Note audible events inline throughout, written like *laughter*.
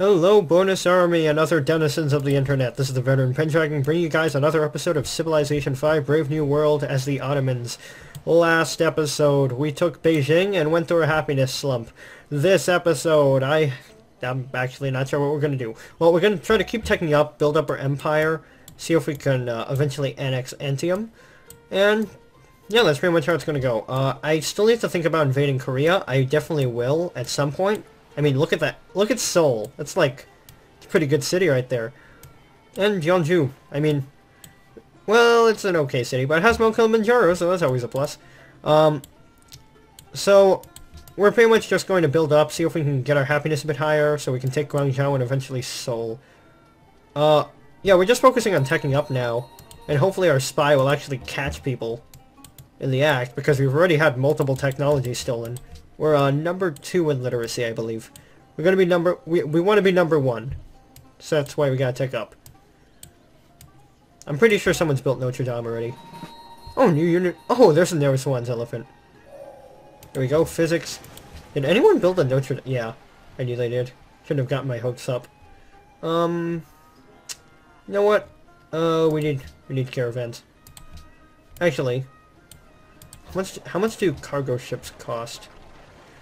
Hello, Bonus Army and other denizens of the internet. This is the Veteran Pendragon bringing you guys another episode of Civilization 5 Brave New World as the Ottomans. Last episode, we took Beijing and went through a happiness slump. This episode, I... I'm actually not sure what we're going to do. Well, we're going to try to keep taking up, build up our empire, see if we can uh, eventually annex Antium, and yeah, that's pretty much how it's going to go. Uh, I still need to think about invading Korea. I definitely will at some point. I mean, look at that. Look at Seoul. That's like, it's a pretty good city right there. And Jeonju. I mean, well, it's an okay city, but it has Mount Kilimanjaro, so that's always a plus. Um, so, we're pretty much just going to build up, see if we can get our happiness a bit higher, so we can take Guangzhou and eventually Seoul. Uh, yeah, we're just focusing on teching up now, and hopefully our spy will actually catch people in the act, because we've already had multiple technologies stolen. We're uh, number two in literacy, I believe. We're gonna be number... We, we want to be number one. So that's why we gotta take up. I'm pretty sure someone's built Notre Dame already. Oh, new unit... Oh, there's a Naresuan's elephant. There we go, physics. Did anyone build a Notre Dame? Yeah, I knew they did. Shouldn't have gotten my hopes up. Um... You know what? Uh, we need... We need caravans. Actually... How much, how much do cargo ships cost?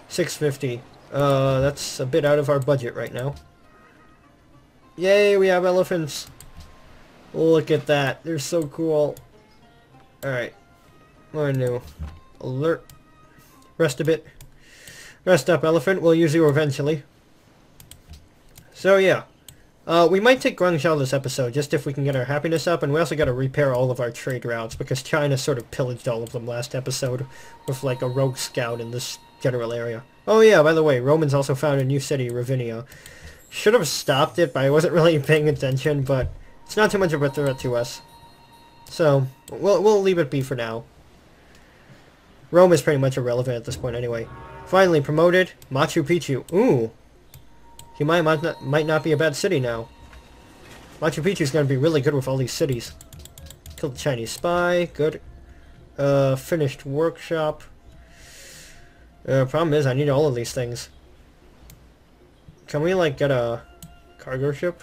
650. Uh, that's a bit out of our budget right now. Yay, we have elephants. Look at that. They're so cool. Alright. More new. Alert. Rest a bit. Rest up, elephant. We'll use you eventually. So, yeah. Uh, we might take Guangzhou this episode, just if we can get our happiness up, and we also gotta repair all of our trade routes, because China sort of pillaged all of them last episode, with like a rogue scout in this general area. Oh yeah, by the way, Romans also found a new city, Ravenna. Should have stopped it, but I wasn't *laughs* really paying attention, but it's not too much of a threat to us. So, we'll, we'll leave it be for now. Rome is pretty much irrelevant at this point anyway. Finally promoted, Machu Picchu. Ooh. He might, might, not, might not be a bad city now. Machu Picchu is going to be really good with all these cities. Killed the Chinese spy, good. Uh, finished workshop. Uh, problem is, I need all of these things. Can we, like, get a cargo ship?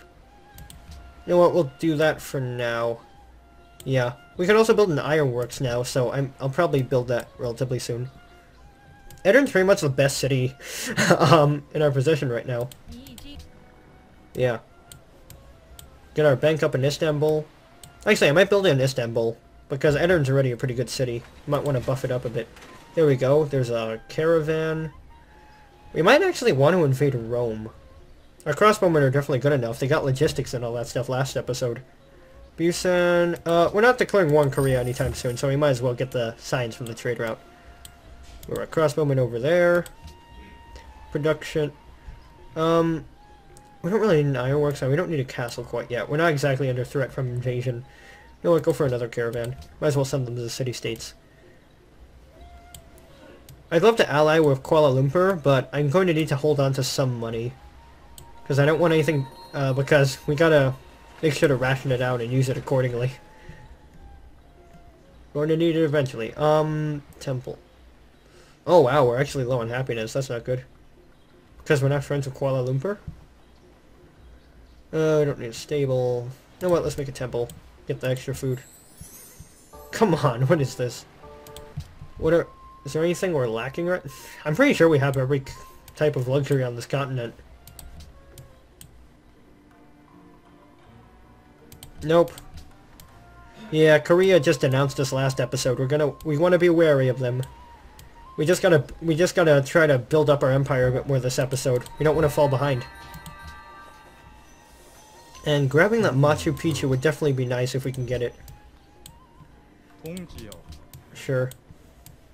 You know what, we'll do that for now. Yeah. We can also build an ironworks now, so I'm, I'll probably build that relatively soon. Edirne's pretty much the best city *laughs* um, in our position right now. Yeah. Get our bank up in Istanbul. Actually, I might build it in Istanbul, because Edirne's already a pretty good city. Might want to buff it up a bit. There we go. There's a caravan. We might actually want to invade Rome. Our crossbowmen are definitely good enough. They got logistics and all that stuff last episode. Busan, uh, we're not declaring war on Korea anytime soon, so we might as well get the signs from the trade route. We're a crossbowman over there. Production. Um, we don't really need an ironworks, and we don't need a castle quite yet. We're not exactly under threat from invasion. Know what, go for another caravan. Might as well send them to the city-states. I'd love to ally with Kuala Lumpur, but I'm going to need to hold on to some money. Because I don't want anything, uh, because we gotta make sure to ration it out and use it accordingly. Going to need it eventually. Um, temple. Oh wow, we're actually low on happiness. That's not good. Because we're not friends with Kuala Lumpur? Uh, we don't need a stable. You know what, let's make a temple. Get the extra food. Come on, *laughs* what is this? What are... Is there anything we're lacking right? I'm pretty sure we have every type of luxury on this continent. Nope. Yeah, Korea just announced this last episode. We're gonna we want to be wary of them. We just gotta we just gotta try to build up our empire a bit more this episode. We don't want to fall behind. And grabbing that Machu Picchu would definitely be nice if we can get it. Sure.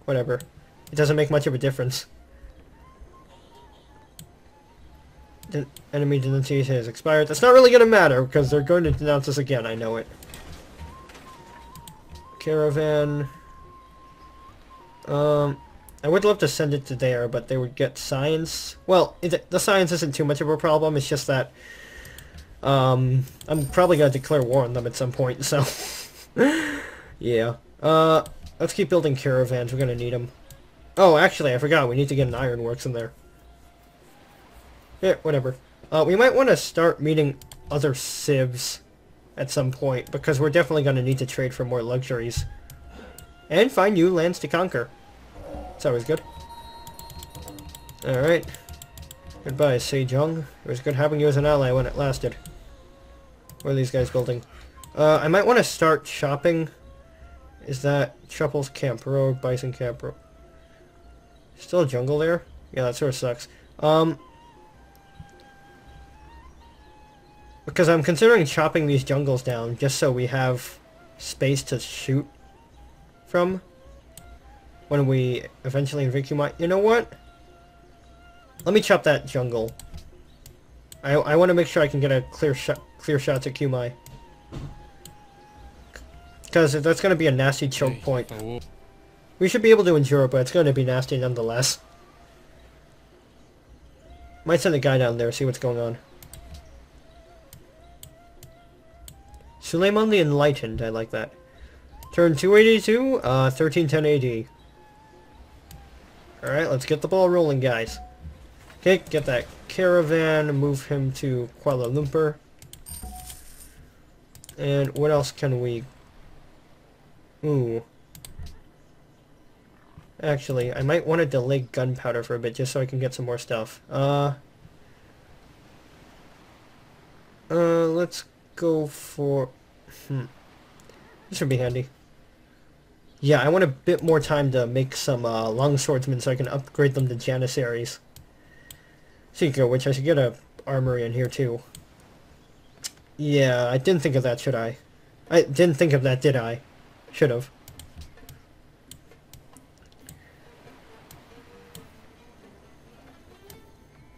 Whatever. It doesn't make much of a difference. The enemy denunciation has expired. That's not really going to matter, because they're going to denounce us again, I know it. Caravan. Um, I would love to send it to there, but they would get science. Well, it, the science isn't too much of a problem, it's just that um, I'm probably going to declare war on them at some point, so... *laughs* yeah. Uh, let's keep building caravans. We're going to need them. Oh, actually, I forgot. We need to get an ironworks in there. Yeah, whatever. Uh, we might want to start meeting other civs at some point, because we're definitely going to need to trade for more luxuries. And find new lands to conquer. It's always good. Alright. Goodbye, Sejong. It was good having you as an ally when it lasted. What are these guys building? Uh, I might want to start shopping. Is that Shuffles Camp Road, Bison Camp Road? Still a jungle there? Yeah, that sort of sucks. Um, because I'm considering chopping these jungles down just so we have space to shoot from when we eventually Kumai. You know what? Let me chop that jungle. I, I want to make sure I can get a clear shot clear shots at Kumai. Because that's going to be a nasty choke point. We should be able to endure it, but it's going to be nasty nonetheless. Might send a guy down there, see what's going on. Suleiman the Enlightened, I like that. Turn 282, uh, 1310 AD. Alright, let's get the ball rolling, guys. Okay, get that caravan, move him to Kuala Lumpur. And what else can we... Ooh. Actually, I might want to delay gunpowder for a bit just so I can get some more stuff. Uh... Uh, let's go for... Hmm. This would be handy. Yeah, I want a bit more time to make some uh, longswordsmen so I can upgrade them to Janissaries. Seeker, which I should get a armory in here too. Yeah, I didn't think of that, should I? I didn't think of that, did I? Should have.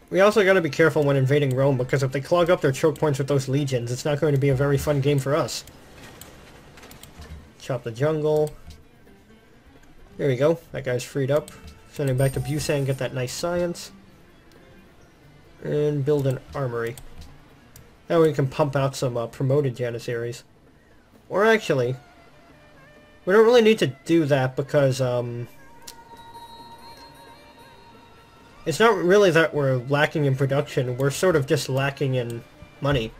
We also gotta be careful when invading Rome, because if they clog up their choke points with those legions, it's not going to be a very fun game for us. Chop the jungle. There we go. That guy's freed up. Sending back to Busan, get that nice science and build an armory. That way we can pump out some uh, promoted Janissaries. Or actually, we don't really need to do that because um, it's not really that we're lacking in production, we're sort of just lacking in money.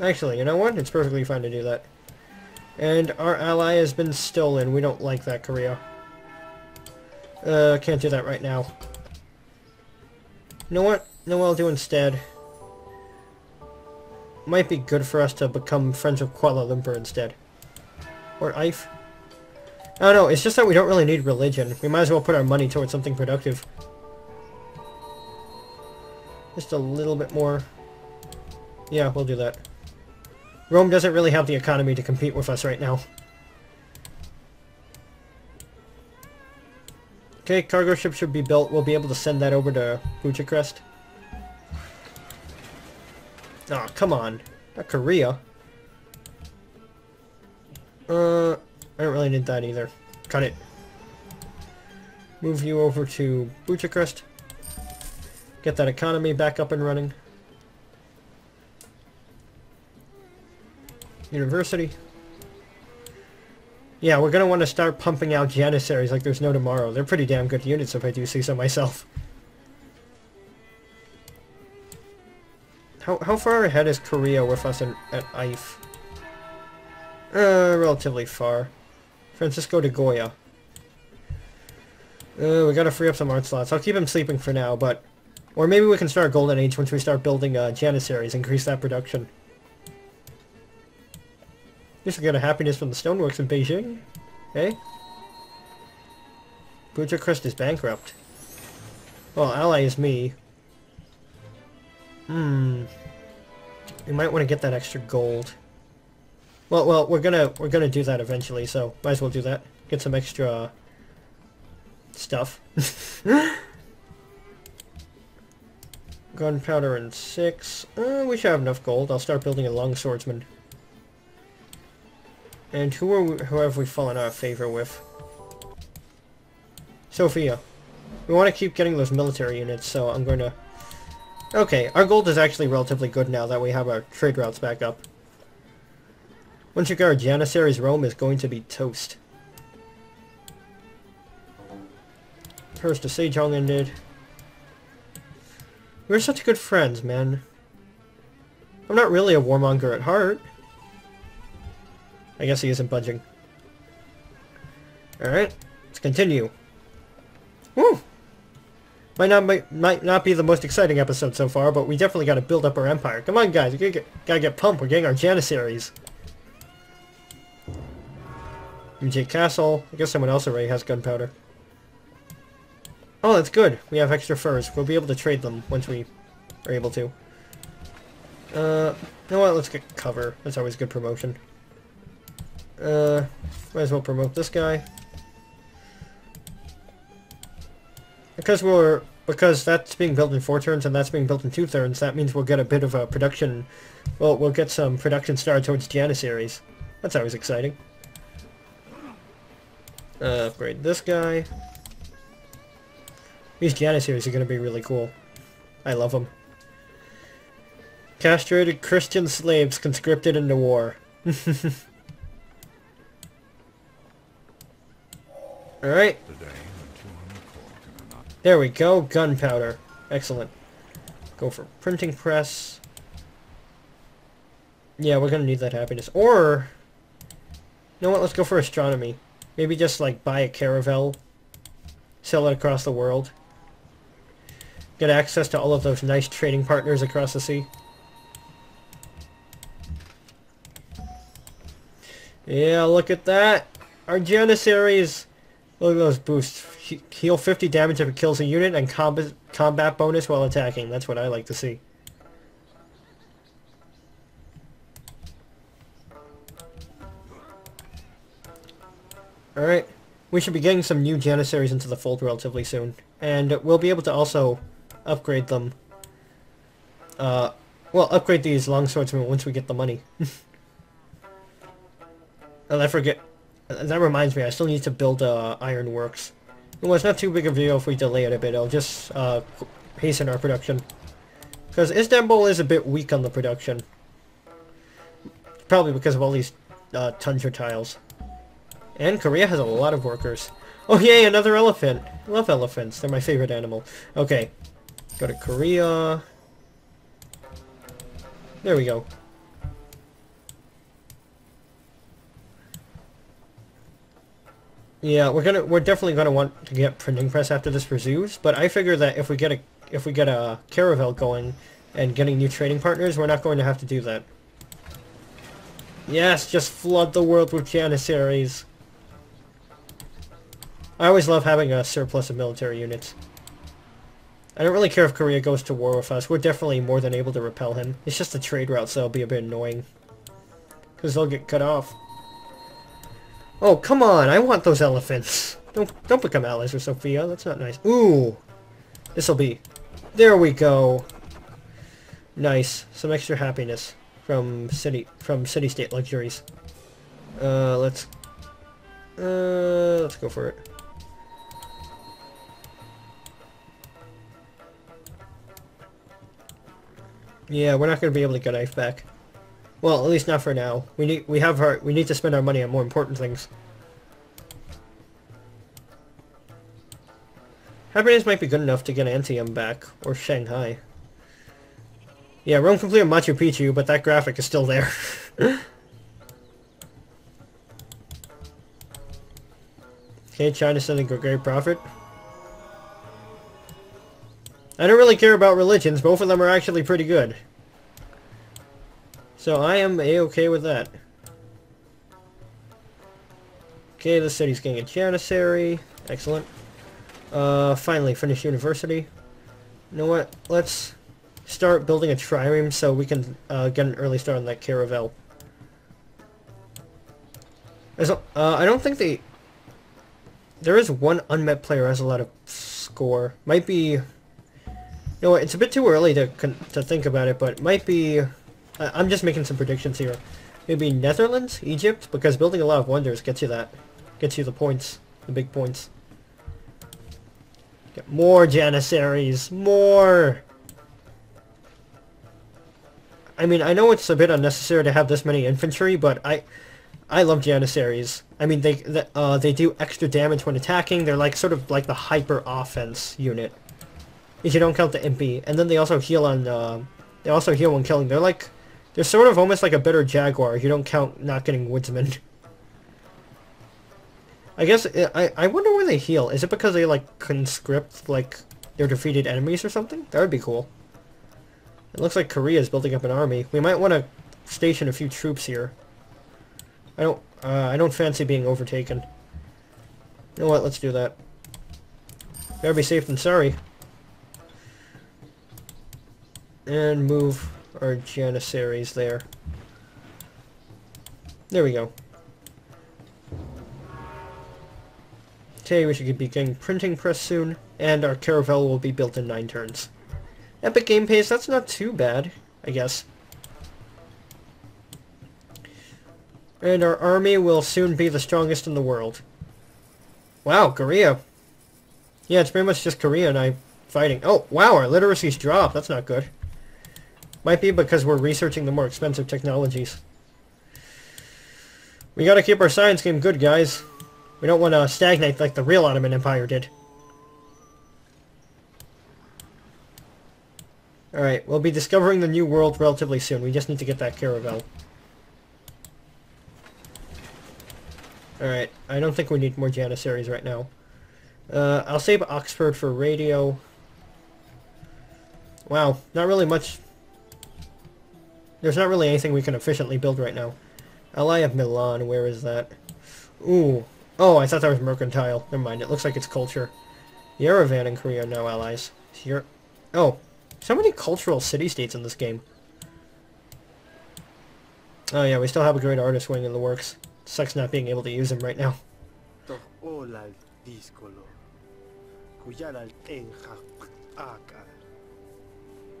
Actually, you know what? It's perfectly fine to do that. And our ally has been stolen. We don't like that, Korea. Uh, can't do that right now. You know what? what I'll do instead? Might be good for us to become friends with Kuala Lumpur instead. Or Ife. I don't know, it's just that we don't really need religion. We might as well put our money towards something productive. Just a little bit more. Yeah, we'll do that. Rome doesn't really have the economy to compete with us right now. Okay, cargo ship should be built. We'll be able to send that over to Bucharest. oh, come on. Not Korea. Uh, I don't really need that either. Cut it. Move you over to Bucharest. Get that economy back up and running. University. Yeah, we're going to want to start pumping out Janissaries like there's no tomorrow. They're pretty damn good units if I do see so myself. How, how far ahead is Korea with us in, at Ife? Uh, relatively far. Francisco de Goya. Uh, we gotta free up some art slots. I'll keep him sleeping for now, but... Or maybe we can start Golden Age once we start building uh, Janissaries, increase that production. This will get a happiness from the stoneworks in Beijing. Eh? Bucharest is bankrupt. Well, ally is me. Hmm. We might want to get that extra gold. Well, well, we're gonna we're gonna do that eventually, so might as well do that. Get some extra stuff. *laughs* Gunpowder and six. Uh, we should have enough gold. I'll start building a long swordsman. And who are we, who have we fallen out of favor with? Sofia. We want to keep getting those military units, so I'm going to Okay, our gold is actually relatively good now that we have our trade routes back up. Once you get our Janissaries, Rome is going to be toast. First, the Sejong ended. We're such good friends, man. I'm not really a warmonger at heart. I guess he isn't budging. Alright, let's continue. Woo! Might not, might, might not be the most exciting episode so far, but we definitely gotta build up our empire. Come on, guys, we gotta get, gotta get pumped. We're getting our Janissaries. MJ Castle. I guess someone else already has gunpowder. Oh, that's good. We have extra furs. We'll be able to trade them once we are able to. Uh, you know what? Let's get cover. That's always good promotion. Uh, might as well promote this guy. Because we're because that's being built in four turns and that's being built in two turns, that means we'll get a bit of a production. Well, we'll get some production started towards Janissaries. That's always exciting. Uh, upgrade this guy. These Janissaries are going to be really cool. I love them. Castrated Christian slaves conscripted into war. *laughs* Alright. There we go, gunpowder. Excellent. Go for printing press. Yeah, we're gonna need that happiness. Or, you know what, let's go for astronomy. Maybe just like buy a caravel, sell it across the world. Get access to all of those nice trading partners across the sea. Yeah, look at that! Our Janissaries! Look at those boosts. Heal 50 damage if it kills a unit and combat, combat bonus while attacking. That's what I like to see. Alright. We should be getting some new Janissaries into the fold relatively soon. And we'll be able to also upgrade them. Uh, well, upgrade these longswordsmen once we get the money. *laughs* and I forget, that reminds me, I still need to build uh, ironworks. Well, it's not too big of a deal if we delay it a bit. It'll just uh, hasten our production. Because Istanbul is a bit weak on the production. Probably because of all these uh, tundra tiles. And Korea has a lot of workers. Oh yay, another elephant. I love elephants. They're my favorite animal. Okay. Go to Korea. There we go. Yeah, we're gonna we're definitely gonna want to get printing press after this for but I figure that if we get a if we get a caravel going and getting new trading partners, we're not going to have to do that. Yes, just flood the world with Janissaries. I always love having a surplus of military units. I don't really care if Korea goes to war with us. We're definitely more than able to repel him. It's just the trade routes so it'll be a bit annoying. Because they'll get cut off. Oh, come on! I want those elephants! Don't, don't become allies with Sofia. That's not nice. Ooh! This'll be... There we go! Nice. Some extra happiness from city from city-state luxuries. Uh, let's... Uh, let's go for it. Yeah, we're not going to be able to get Ife back. Well, at least not for now. We need we have our we need to spend our money on more important things. Happiness might be good enough to get Antium back, or Shanghai. Yeah, Rome completed Machu Picchu, but that graphic is still there. *laughs* okay, China sending a great profit. I don't really care about religions. Both of them are actually pretty good. So I am a-okay with that. Okay, the city's getting a Janissary. Excellent. Uh, finally, finish university. You know what? Let's start building a trireme so we can uh, get an early start on that caravel. uh, I don't think they... There is one unmet player has a lot of score. Might be you know what, it's a bit too early to to think about it, but might be... I'm just making some predictions here. Maybe Netherlands? Egypt? Because building a lot of wonders gets you that. Gets you the points. The big points. Get more Janissaries! More! I mean, I know it's a bit unnecessary to have this many infantry, but I... I love Janissaries. I mean, they uh, they do extra damage when attacking. They're like sort of like the hyper offense unit. if you don't count the impi. And then they also heal on, uh, they also heal when killing. They're like, they're sort of almost like a better jaguar you don't count not getting woodsman. I guess, I, I wonder where they heal. Is it because they like conscript like their defeated enemies or something? That would be cool. It looks like Korea is building up an army. We might want to station a few troops here. I don't, uh, I don't fancy being overtaken. You know what, let's do that. Better be safe than sorry. And move our Janissaries there. There we go. Okay, we should be getting printing press soon, and our caravel will be built in 9 turns. Epic game pace, that's not too bad, I guess. And our army will soon be the strongest in the world. Wow, Korea. Yeah, it's pretty much just Korea and I fighting. Oh, wow, our literacy's dropped. That's not good. Might be because we're researching the more expensive technologies. We gotta keep our science game good, guys. We don't want to stagnate like the real Ottoman Empire did. Alright, we'll be discovering the new world relatively soon. We just need to get that caravel. Alright, I don't think we need more Janissaries right now. Uh, I'll save Oxford for radio. Wow, not really much... There's not really anything we can efficiently build right now. Ally of Milan, where is that? Ooh. Oh, I thought that was mercantile. Never mind, it looks like it's culture. Yerevan and Korea are now allies. Here. Oh, so many cultural city-states in this game. Oh yeah, we still have a great artist wing in the works. Sucks not being able to use him right now.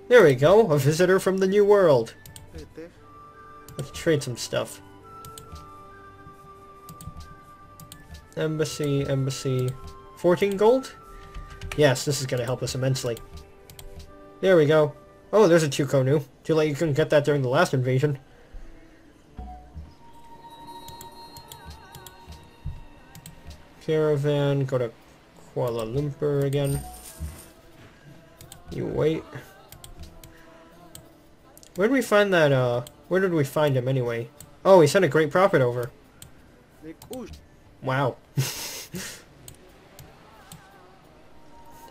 There we go, a visitor from the New World. Let's trade some stuff. Embassy, embassy. 14 gold? Yes, this is going to help us immensely. There we go. Oh, there's a Chu-Ko-Nu. Too late you couldn't get that during the last invasion. Caravan, go to Kuala Lumpur again. You wait. Where did we find that, uh, where did we find him anyway? Oh, he sent a great prophet over. Wow. *laughs*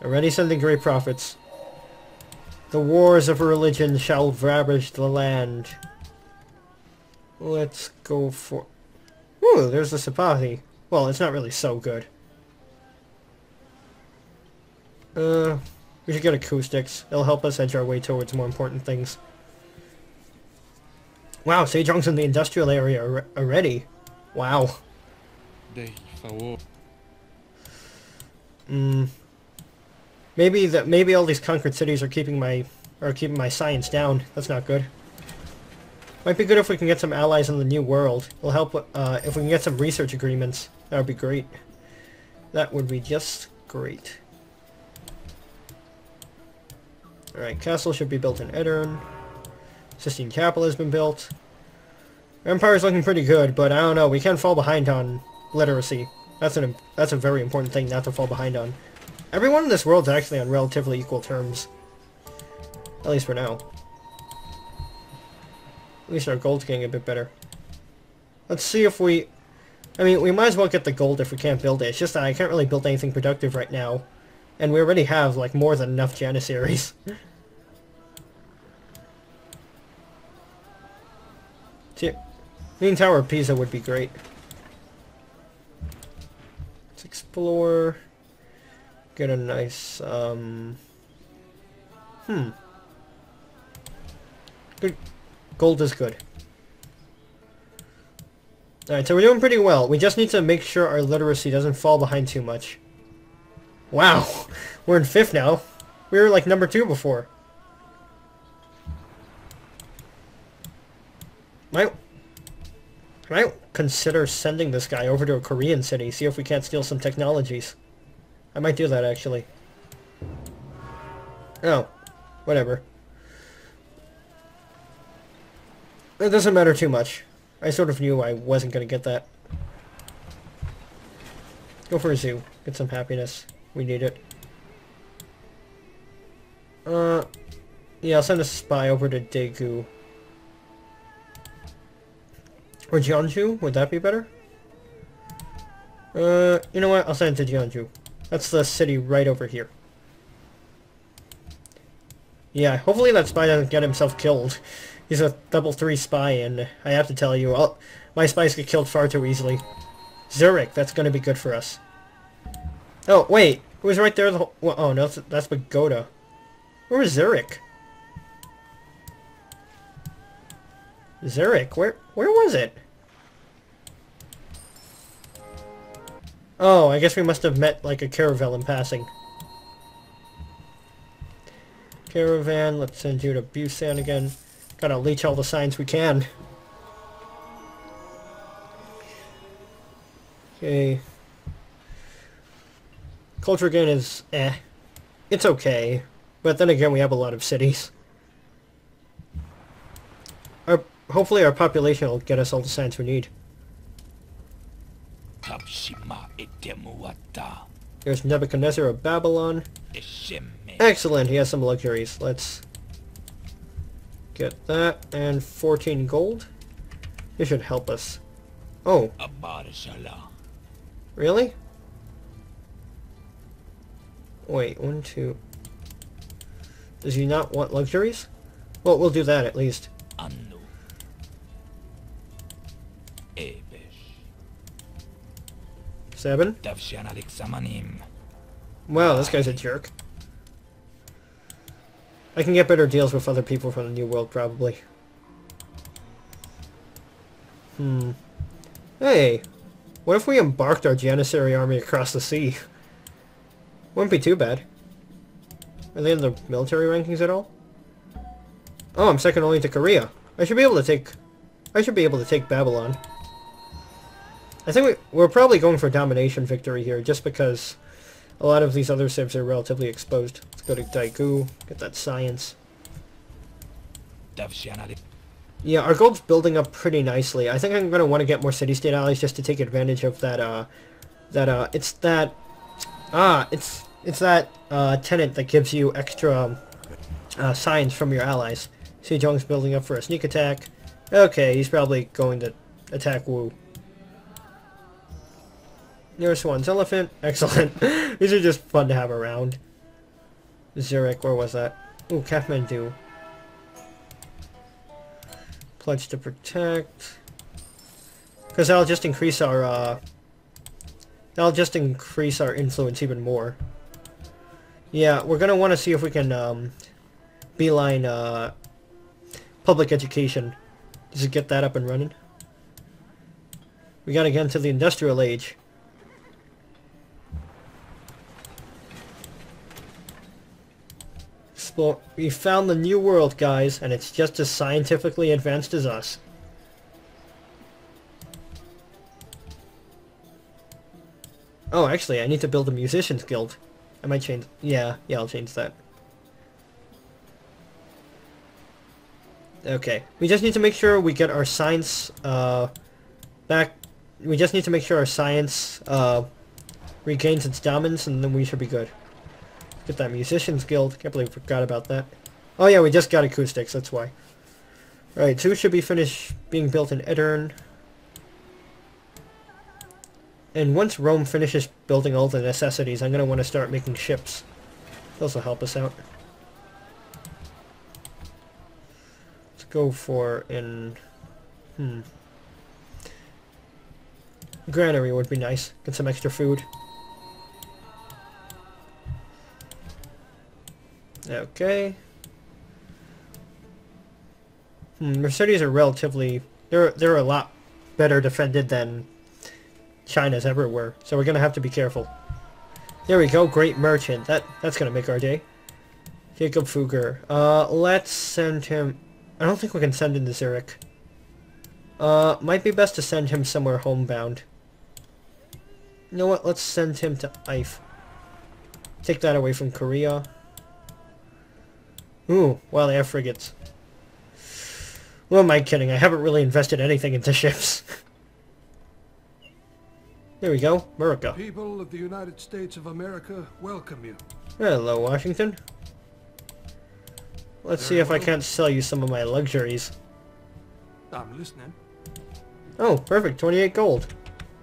Already sending great prophets. The wars of religion shall ravage the land. Let's go for... Ooh, there's the Sipahi. Well, it's not really so good. Uh, we should get acoustics. It'll help us edge our way towards more important things. Wow, Sejong's in the industrial area already. Wow. Hmm. Maybe that maybe all these conquered cities are keeping my are keeping my science down. That's not good. Might be good if we can get some allies in the new world. It'll help uh, if we can get some research agreements. That would be great. That would be just great. Alright, castle should be built in Edirne. Sistine Chapel has been built. Empire's looking pretty good, but I don't know. We can't fall behind on literacy. That's an that's a very important thing not to fall behind on. Everyone in this world is actually on relatively equal terms. At least for now. At least our gold's getting a bit better. Let's see if we... I mean, we might as well get the gold if we can't build it. It's just that I can't really build anything productive right now. And we already have, like, more than enough Janissaries. *laughs* Leaning Tower of Pisa would be great. Let's explore. Get a nice, um... Hmm. Good. Gold is good. Alright, so we're doing pretty well. We just need to make sure our literacy doesn't fall behind too much. Wow! *laughs* We're in fifth now. We were like number two before. Might, might consider sending this guy over to a Korean city, see if we can't steal some technologies. I might do that, actually. Oh. Whatever. It doesn't matter too much. I sort of knew I wasn't going to get that. Go for a zoo. Get some happiness. We need it. Uh, yeah, I'll send a spy over to Daegu. Or Jeonju, would that be better? Uh, you know what? I'll send it to Jeonju. That's the city right over here. Yeah, hopefully that spy doesn't get himself killed. *laughs* He's a double three spy, and I have to tell you, I'll, my spies get killed far too easily. Zurich, that's going to be good for us. Oh, wait. It was right there the whole... Well, oh, no, that's, that's Pagoda. Where was Zurich? Zurich? Where, where was it? Oh, I guess we must have met like a caravel in passing. Caravan, let's send you to Busan again. Gotta leech all the signs we can. Okay. Culture again is eh. It's okay. But then again, we have a lot of cities. Our, hopefully our population will get us all the signs we need. There's Nebuchadnezzar of Babylon. Excellent, he has some luxuries. Let's get that. And 14 gold. This should help us. Oh. Really? Wait, one, two... Does he not want luxuries? Well, we'll do that at least. Seven? Wow, this guy's a jerk. I can get better deals with other people from the New World, probably. Hmm. Hey, what if we embarked our Janissary army across the sea? Wouldn't be too bad. Are they in the military rankings at all? Oh, I'm second only to Korea. I should be able to take... I should be able to take Babylon. I think we, we're probably going for domination victory here, just because a lot of these other civs are relatively exposed. Let's go to Daegu, get that science. Yeah, our gold's building up pretty nicely. I think I'm going to want to get more city-state allies just to take advantage of that, uh, that, uh, it's that, ah, it's, it's that, uh, tenant that gives you extra, uh, signs from your allies. Sejong's building up for a sneak attack. Okay, he's probably going to attack Wu. Nearest one's elephant. Excellent. *laughs* These are just fun to have around. Zurich, where was that? Ooh, Kathmandu. Pledge to protect. Because that'll just increase our, uh... That'll just increase our influence even more. Yeah, we're gonna want to see if we can, um... Beeline, uh... Public education. It get that up and running? We gotta get into the industrial age. Well, we found the new world, guys, and it's just as scientifically advanced as us. Oh, actually, I need to build a musician's guild. I might change... Yeah, yeah, I'll change that. Okay, we just need to make sure we get our science, uh, back... We just need to make sure our science, uh, regains its dominance, and then we should be good. Get that Musicians Guild. Can't believe we forgot about that. Oh yeah, we just got acoustics, that's why. Right, two should be finished being built in Edirne. And once Rome finishes building all the necessities, I'm going to want to start making ships. Those will help us out. Let's go for an... Hmm. Granary would be nice. Get some extra food. Okay. Hmm, Mercedes are relatively... They're, they're a lot better defended than China's ever were, so we're gonna have to be careful. There we go, Great Merchant. That That's gonna make our day. Jacob Fugger. Uh, let's send him... I don't think we can send him to Zurich. Uh, might be best to send him somewhere homebound. You know what? Let's send him to Ife. Take that away from Korea. Ooh, well, they have frigates. Well, am I kidding? I haven't really invested anything into ships. *laughs* there we go, America. People of the United States of America welcome you. Hello, Washington. Let's see if I can't sell you some of my luxuries. I'm listening. Oh, perfect. 28 gold.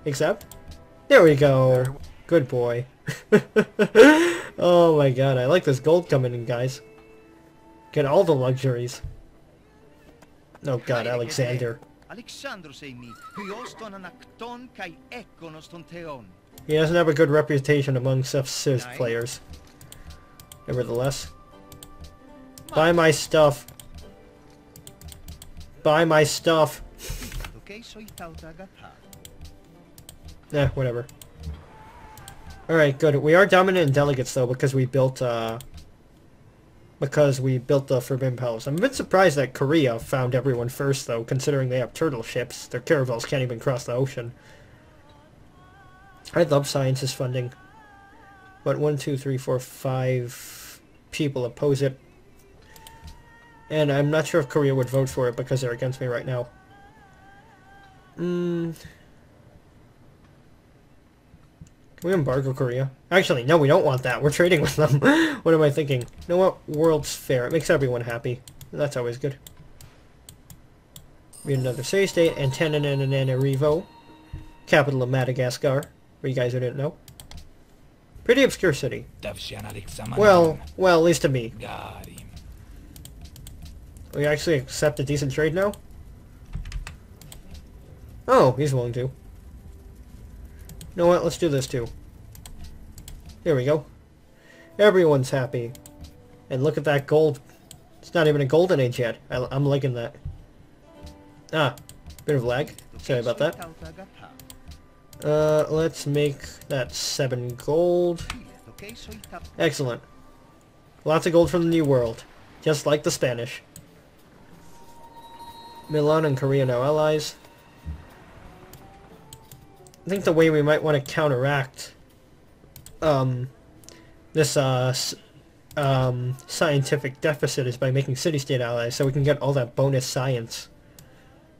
Except, There we go. well. Good boy. *laughs* oh my god, I like this gold coming in, guys. Get all the luxuries. Oh god, Alexander. Alexandros ei mi, hyoston anakton kai ekonos ton teon. He doesn't have a good reputation among Civ players. Nevertheless. Buy my stuff. Buy my stuff. Okay, so itauta gata. Eh, whatever. Alright, good. We are dominant in delegates though because we built uh because we built the Forbidden Palace. I'm a bit surprised that Korea found everyone first though, considering they have turtle ships. Their caravels can't even cross the ocean. I love sciences funding. But one, two, three, four, five people oppose it. And I'm not sure if Korea would vote for it because they're against me right now. Hmm. We embargo Korea? Actually, no, we don't want that. We're trading with them. *laughs* what am I thinking? You know what? World's fair. It makes everyone happy. That's always good. We had another city state, Antananarivo, capital of Madagascar, for you guys who didn't know. Pretty obscure city. Well, well, at least to me. We actually accept a decent trade now? Oh, he's willing to. Know what? Let's do this too. There we go. Everyone's happy. And look at that gold. It's not even a golden age yet. I, I'm liking that. Ah, bit of lag. Sorry about that. Uh, let's make that 7 gold. Excellent. Lots of gold from the New World. Just like the Spanish. Milan and Korea now allies. I think the way we might want to counteract um, this uh, um, scientific deficit is by making city-state allies so we can get all that bonus science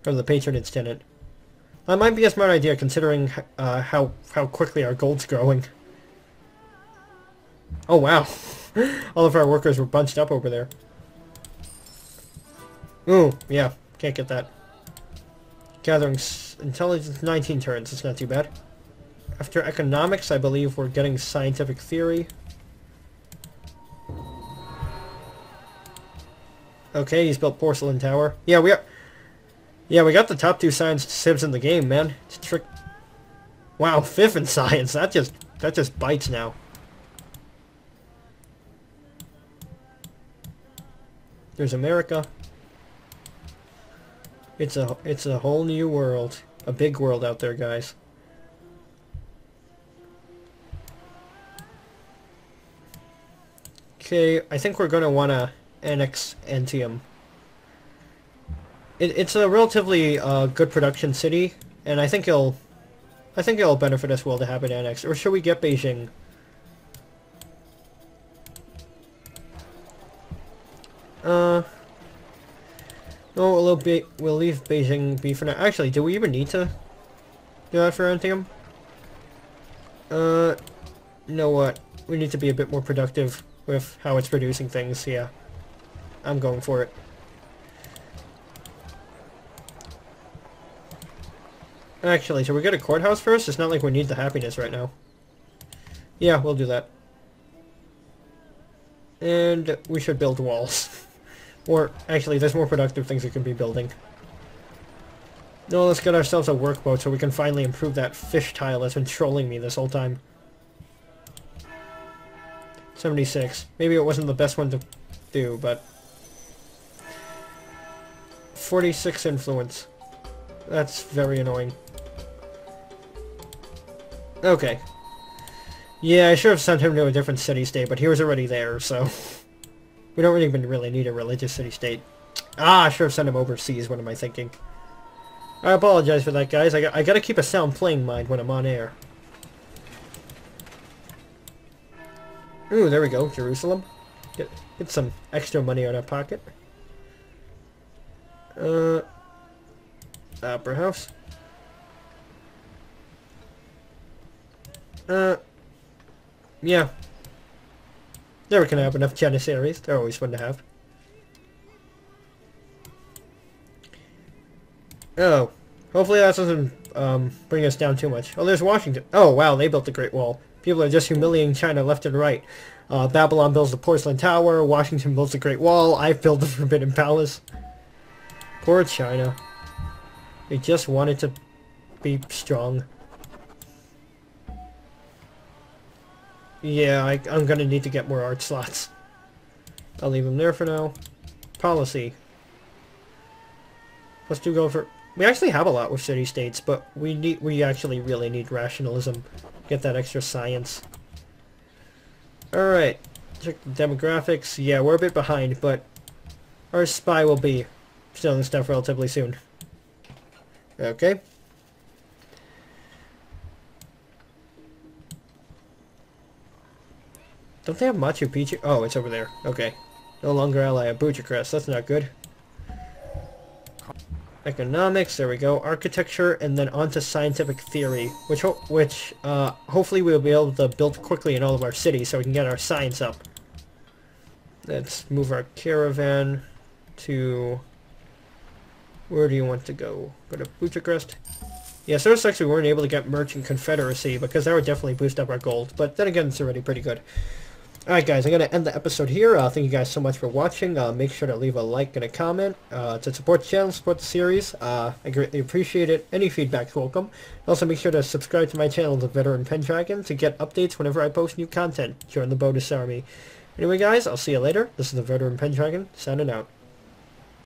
from the patronage tenant. That might be a smart idea considering uh, how, how quickly our gold's growing. Oh wow. *laughs* All of our workers were bunched up over there. Ooh, yeah. Can't get that. Gathering intelligence 19 turns. It's not too bad. After economics, I believe we're getting scientific theory. Okay, he's built porcelain tower. Yeah, we are. Yeah, we got the top two science civs in the game, man. It's trick. Wow, *laughs* fifth in science. That just that just bites now. There's America. It's a it's a whole new world, a big world out there, guys. Okay, I think we're gonna wanna annex Antium. It, it's a relatively uh, good production city, and I think it'll, I think it'll benefit us well to have it annexed. Or should we get Beijing? Uh, no, we'll, be, we'll leave Beijing be for now. Actually, do we even need to do that for Antium? Uh, you know what? We need to be a bit more productive with how it's producing things, yeah. I'm going for it. Actually, should we get a courthouse first? It's not like we need the happiness right now. Yeah, we'll do that. And we should build walls. *laughs* or, actually, there's more productive things we can be building. No, let's get ourselves a workboat so we can finally improve that fish tile that's been trolling me this whole time. 76. Maybe it wasn't the best one to do, but... 46 influence. That's very annoying. Okay. Yeah, I should have sent him to a different city-state, but he was already there, so... *laughs* we don't even really need a religious city-state. Ah, I should have sent him overseas, what am I thinking? I apologize for that, guys. I, got, I gotta keep a sound playing mind when I'm on air. Ooh, there we go, Jerusalem. Get, get some extra money out of pocket. Uh, Opera House. Uh, yeah. Never can have enough Janissaries. They're always fun to have. Oh. Hopefully that doesn't um, bring us down too much. Oh, there's Washington. Oh, wow, they built the Great Wall. People are just humiliating China left and right. Uh, Babylon builds the Porcelain Tower. Washington builds the Great Wall. I built the *laughs* Forbidden Palace. Poor China. They just wanted to be strong. Yeah, I, I'm gonna need to get more art slots. I'll leave them there for now. Policy. Let's do go for... We actually have a lot with city-states, but we need we actually really need rationalism. Get that extra science. Alright. Check the demographics. Yeah, we're a bit behind, but our spy will be selling stuff relatively soon. Okay. Don't they have Machu Picchu? Oh, it's over there. Okay. No longer ally of Bucharest. That's not good. Economics, there we go. Architecture, and then on to scientific theory, which ho which uh, hopefully we'll be able to build quickly in all of our cities so we can get our science up. Let's move our caravan to... Where do you want to go? Go to Bucharest? Yeah, so it sucks we weren't able to get Merchant Confederacy, because that would definitely boost up our gold, but then again, it's already pretty good. Alright guys, I'm going to end the episode here. Uh, thank you guys so much for watching. Uh, make sure to leave a like and a comment uh, to support the channel, support the series. Uh, I greatly appreciate it. Any feedback's welcome. Also make sure to subscribe to my channel, The Veteran Pendragon, to get updates whenever I post new content. Join the bonus army. Anyway guys, I'll see you later. This is The Veteran Pendragon, signing out.